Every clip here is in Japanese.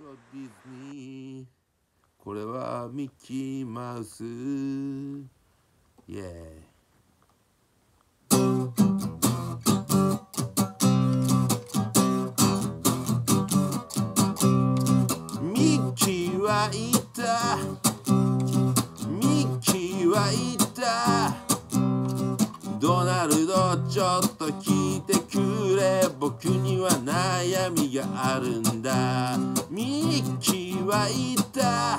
ディズニー。これはミッキーマウス。イエーイミッキーはいた。ミッキーはいた。ドナルドちょっと聞いてくれ僕には悩みがあるんだ。ミッキーはいた。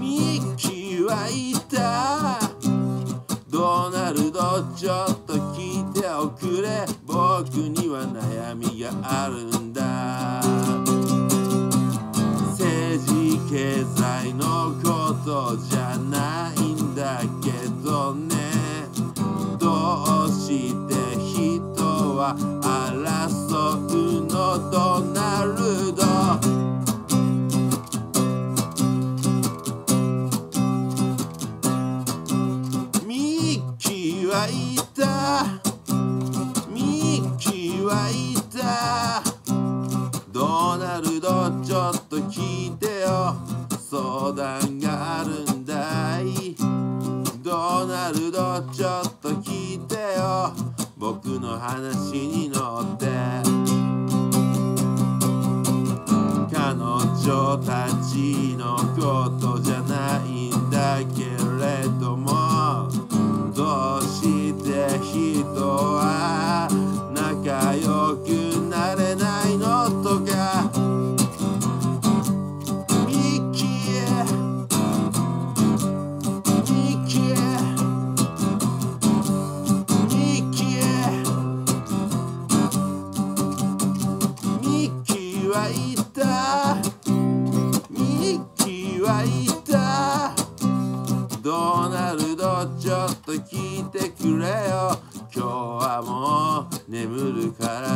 ミッキーはいた。ドナルドちょっと聞いておくれ僕には悩みがあるんだ。政治経済のことじゃないんだけど。して人は争うのドナルドミッキーはいた。ミッキーはいた。ドナルドちょっと聞いてよ。相談がある僕の話に乗って彼女たちのことはいた。ミッキーはいた。ドナルドちょっと聞いてくれよ。今日はもう眠るから。